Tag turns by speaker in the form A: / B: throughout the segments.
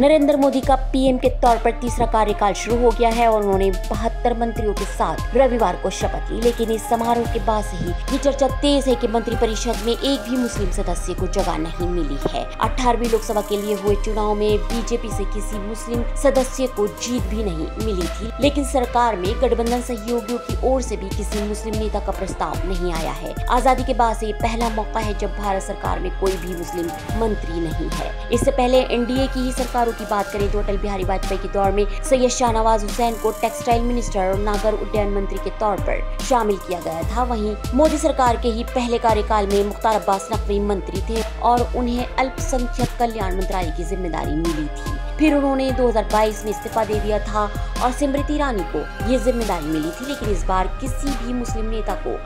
A: नरेंद्र मोदी का पीएम के तौर पर तीसरा कार्यकाल शुरू हो गया है और उन्होंने बहत्तर मंत्रियों के साथ रविवार को शपथ ली। लेकिन इस समारोह के बाद से ही ये चर्चा तेज है कि मंत्रिपरिषद में एक भी मुस्लिम सदस्य को जगह नहीं मिली है। अठारहवीं लोकसभा के लिए हुए चुनाव में बीजेपी से किसी मुस्लिम सदस्य को जीत भी नहीं मिली थी। लेकिन सरकार में गठबंधन सहयोगियों की ओर से भी किसी मुस्लिम नेता का प्रस्ताव नहीं आया है। आज़ादी के बाद से ये पहला मौका है जब भारत सरकार में कोई भी मुस्लिम मंत्री नहीं है। इससे पहले एनडीए की ही सरकारों की बात करें तो अटल बिहारी वाजपेयी के दौर में सैयद शाहनवाज हुसैन को टेक्सटाइल मिनिस्टर और नागर उड्डयन मंत्री के तौर पर शामिल किया गया था। वहीं मोदी सरकार के ही पहले कार्यकाल में मुख्तार अब्बास नकवी मंत्री थे और उन्हें अल्पसंख्यक कल्याण मंत्रालय की ज़िम्मेदारी मिली थी। फिर उन्होंने 2022 में इस्तीफा दे दिया था और स्मृति ईरानी को ये ज़िम्मेदारी मिली थी, लेकिन इस बार किसी भी मुस्लिम नेता को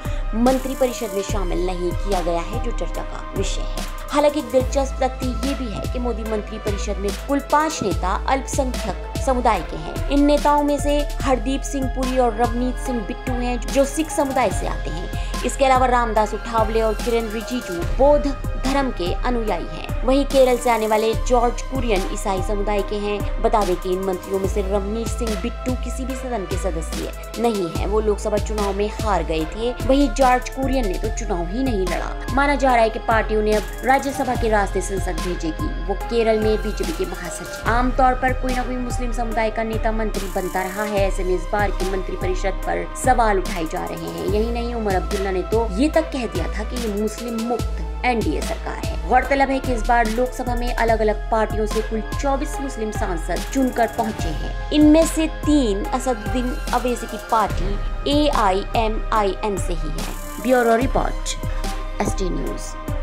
A: मंत्रिपरिषद में शामिल नहीं किया गया है, जो चर्चा का विषय है। हालाँकि एक दिलचस्प तथ्य ये भी है कि मोदी मंत्री परिषद में कुल पाँच नेता अल्पसंख्यक समुदाय के हैं। इन नेताओं में से हरदीप सिंह पुरी और रवनीत सिंह बिट्टू हैं, जो सिख समुदाय से आते हैं। इसके अलावा रामदास उठावले और किरण रिजिजू बौद्ध धर्म के अनुयायी हैं। वहीं केरल से आने वाले जॉर्ज कुरियन ईसाई समुदाय के हैं। बता दें कि इन मंत्रियों में से रवनीत सिंह, बिट्टू किसी भी सदन के सदस्य नहीं है। वो लोकसभा चुनाव में हार गए थे। वही जॉर्ज कुरियन ने तो चुनाव ही नहीं लड़ा। माना जा रहा है की पार्टी उन्हें अब राज्यसभा के रास्ते संसद भेजेगी। वो केरल में बीजेपी के महासचिव। आमतौर पर कोई न कोई मुस्लिम समुदाय का नेता मंत्री बनता रहा है। ऐसे में इस बार की मंत्री परिषद पर सवाल उठाए जा रहे हैं। यही नहीं, उमर अब्दुल्ला ने तो ये तक कह दिया था कि ये मुस्लिम मुक्त एनडीए सरकार है। गौरतलब है कि इस बार लोकसभा में अलग अलग पार्टियों से कुल 24 मुस्लिम सांसद चुनकर पहुँचे हैं। इनमें से तीन असदुद्दीन अवेसी की party A I M I M से ही है। Bureau report S news